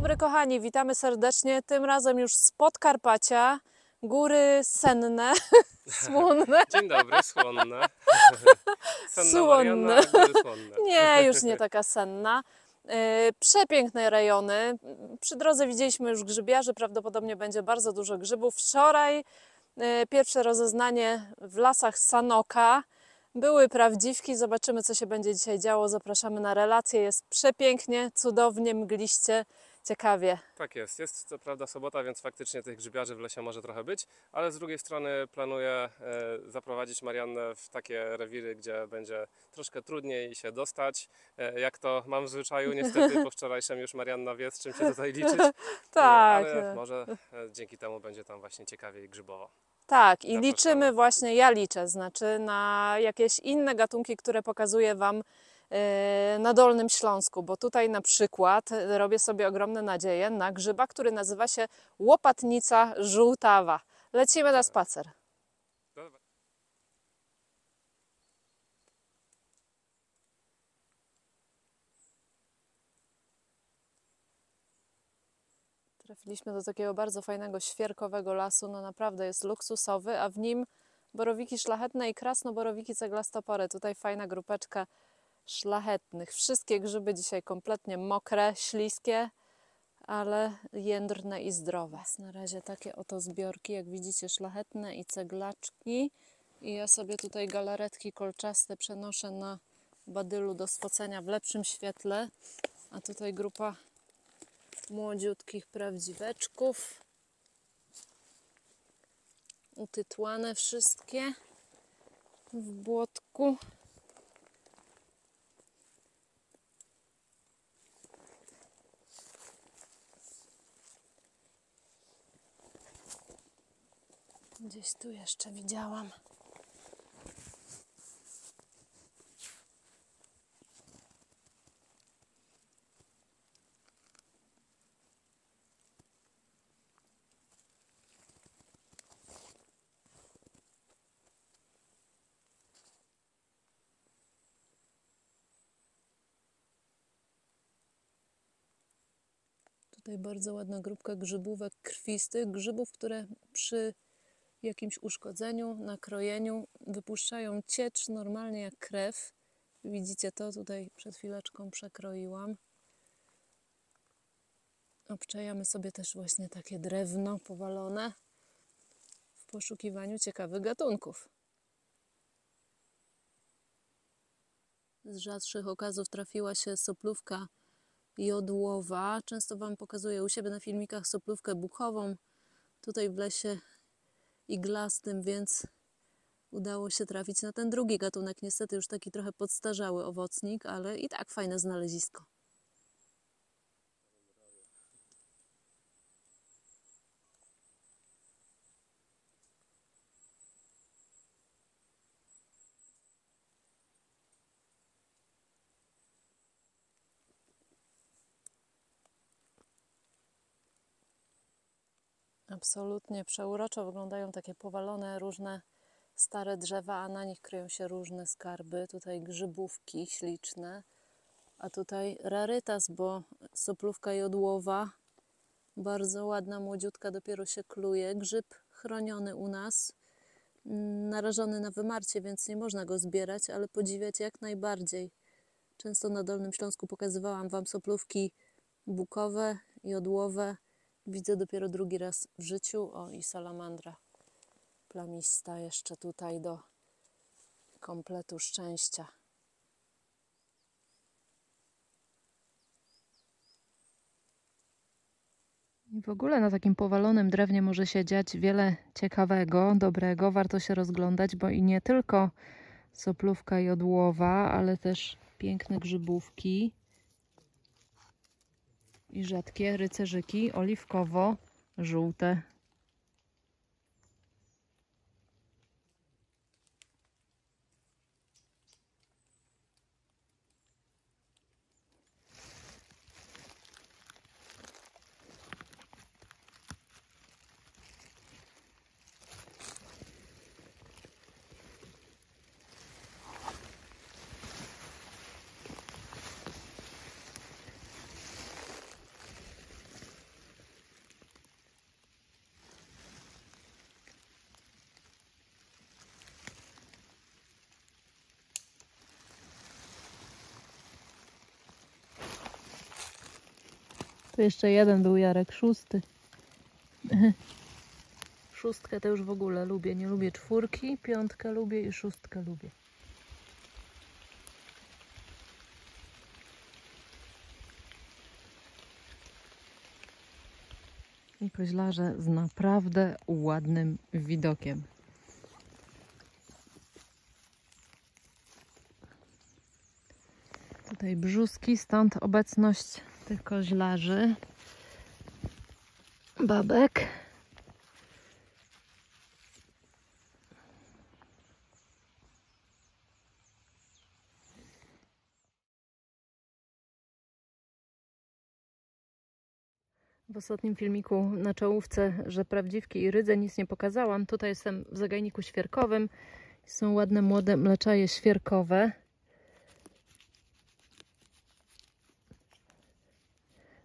dobry, kochani, witamy serdecznie. Tym razem już z Podkarpacia, góry senne, słonne. Dzień dobry, słonne. Senna Słonne. Słonne. Nie, już nie taka senna. Yy, Przepiękne rejony. Przy drodze widzieliśmy już grzybiarzy, prawdopodobnie będzie bardzo dużo grzybów. Wczoraj yy, pierwsze rozeznanie w lasach Sanoka. Były prawdziwki, zobaczymy co się będzie dzisiaj działo. Zapraszamy na relacje. Jest przepięknie, cudownie, mgliście, ciekawie. Tak jest. Jest co prawda sobota, więc faktycznie tych grzybiarzy w lesie może trochę być, ale z drugiej strony planuję e, zaprowadzić Mariannę w takie rewiry, gdzie będzie troszkę trudniej się dostać. E, jak to mam w zwyczaju, niestety po wczorajszym już Marianna wie, z czym się tutaj liczyć. E, Tak. Ale może dzięki temu będzie tam właśnie ciekawiej grzybowo. Tak, i liczymy właśnie, ja liczę, znaczy na jakieś inne gatunki, które pokazuję Wam na Dolnym Śląsku, bo tutaj na przykład e, robię sobie ogromne nadzieje na grzyba, który nazywa się łopatnica żółtawa. Lecimy na spacer. Trafiliśmy do takiego bardzo fajnego świerkowego lasu, no naprawdę jest luksusowy, a w nim borowiki szlachetne i krasnoborowiki ceglastopory. Tutaj fajna grupeczka szlachetnych. Wszystkie grzyby dzisiaj kompletnie mokre, śliskie, ale jędrne i zdrowe. Na razie takie oto zbiorki, jak widzicie, szlachetne i ceglaczki. I ja sobie tutaj galaretki kolczaste przenoszę na badylu do swocenia w lepszym świetle. A tutaj grupa młodziutkich prawdziweczków. Utytłane wszystkie w błotku. Gdzieś tu jeszcze widziałam. Tutaj bardzo ładna grupka grzybówek krwistych, grzybów, które przy jakimś uszkodzeniu, nakrojeniu wypuszczają ciecz normalnie jak krew. Widzicie to? Tutaj przed chwileczką przekroiłam. Obczajamy sobie też właśnie takie drewno powalone w poszukiwaniu ciekawych gatunków. Z rzadszych okazów trafiła się soplówka jodłowa. Często Wam pokazuję u siebie na filmikach soplówkę buchową. Tutaj w lesie iglastym, więc udało się trafić na ten drugi gatunek. Niestety już taki trochę podstarzały owocnik, ale i tak fajne znalezisko. Absolutnie przeuroczo wyglądają takie powalone różne stare drzewa, a na nich kryją się różne skarby. Tutaj grzybówki śliczne, a tutaj rarytas, bo soplówka jodłowa, bardzo ładna, młodziutka, dopiero się kluje. Grzyb chroniony u nas, mm, narażony na wymarcie, więc nie można go zbierać, ale podziwiać jak najbardziej. Często na Dolnym Śląsku pokazywałam Wam soplówki bukowe, jodłowe. Widzę dopiero drugi raz w życiu. O, i salamandra plamista jeszcze tutaj do kompletu szczęścia. I w ogóle na takim powalonym drewnie może się dziać wiele ciekawego, dobrego. Warto się rozglądać, bo i nie tylko soplówka jodłowa, ale też piękne grzybówki i rzadkie rycerzyki oliwkowo-żółte. Tu jeszcze jeden był Jarek, szósty. Szóstkę to już w ogóle lubię. Nie lubię czwórki, piątkę lubię i szóstkę lubię. I koźlarze z naprawdę ładnym widokiem. Tutaj brzuski, stąd obecność tych koźlarzy. Babek. W ostatnim filmiku na czołówce, że prawdziwki i rydze nic nie pokazałam. Tutaj jestem w zagajniku świerkowym. Są ładne młode mleczaje świerkowe.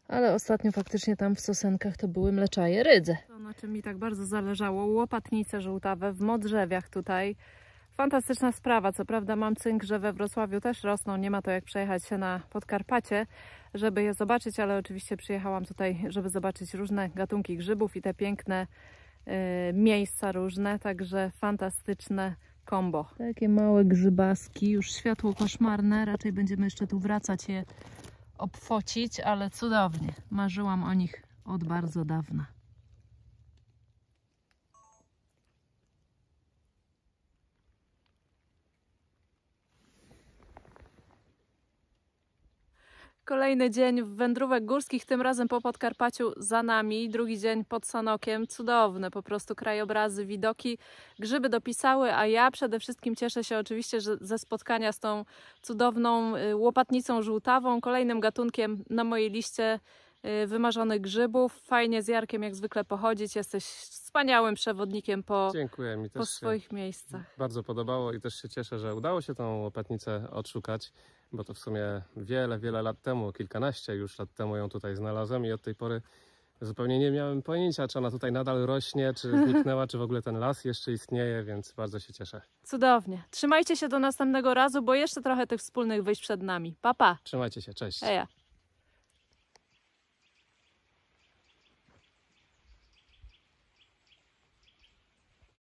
Ale ostatnio faktycznie tam w sosenkach to były mleczaje rydze. To na czym mi tak bardzo zależało, łopatnice żółtawe w modrzewiach tutaj. Fantastyczna sprawa, co prawda mam cynk, że we Wrocławiu też rosną, nie ma to jak przejechać się na Podkarpacie, żeby je zobaczyć, ale oczywiście przyjechałam tutaj, żeby zobaczyć różne gatunki grzybów i te piękne y, miejsca różne, także fantastyczne kombo. Takie małe grzybaski, już światło koszmarne, raczej będziemy jeszcze tu wracać je obfocić, ale cudownie. Marzyłam o nich od bardzo dawna. Kolejny dzień wędrówek górskich, tym razem po Podkarpaciu za nami, drugi dzień pod Sanokiem. Cudowne, po prostu krajobrazy, widoki, grzyby dopisały, a ja przede wszystkim cieszę się oczywiście ze spotkania z tą cudowną y, łopatnicą żółtawą, kolejnym gatunkiem na mojej liście wymarzonych grzybów. Fajnie z Jarkiem jak zwykle pochodzić, jesteś wspaniałym przewodnikiem po, Dziękuję, mi po też się swoich miejscach. bardzo podobało i też się cieszę, że udało się tą łopatnicę odszukać, bo to w sumie wiele, wiele lat temu, kilkanaście już lat temu ją tutaj znalazłem i od tej pory zupełnie nie miałem pojęcia, czy ona tutaj nadal rośnie, czy zniknęła, czy w ogóle ten las jeszcze istnieje, więc bardzo się cieszę. Cudownie. Trzymajcie się do następnego razu, bo jeszcze trochę tych wspólnych wyjść przed nami. Pa, pa. Trzymajcie się, cześć. Heja.